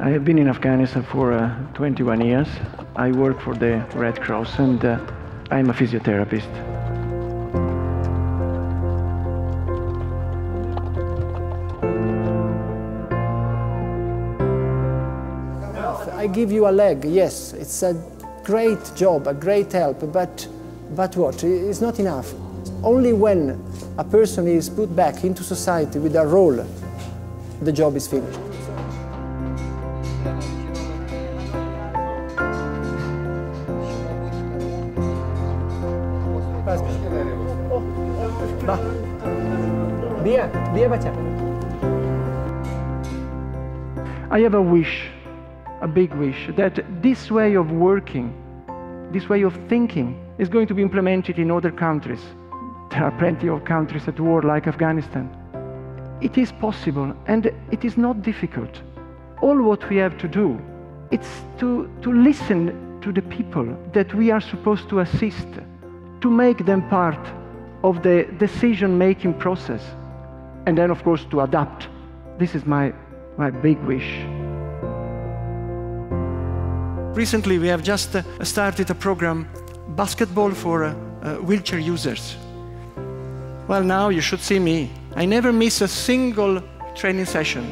I have been in Afghanistan for uh, 21 years. I work for the Red Cross and uh, I'm a physiotherapist. I give you a leg, yes, it's a great job, a great help, but, but what? It's not enough. Only when a person is put back into society with a role, the job is finished. I have a wish, a big wish, that this way of working, this way of thinking, is going to be implemented in other countries. There are plenty of countries at war like Afghanistan. It is possible and it is not difficult. All what we have to do it's to, to listen to the people that we are supposed to assist, to make them part of the decision-making process, and then of course to adapt. This is my, my big wish. Recently we have just uh, started a program, basketball for uh, uh, wheelchair users. Well, now you should see me. I never miss a single training session.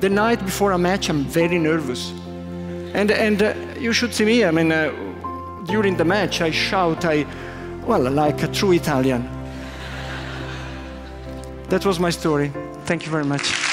The night before a match, I'm very nervous. And, and uh, you should see me. I mean, uh, during the match, I shout, I, well, like a true Italian. That was my story. Thank you very much.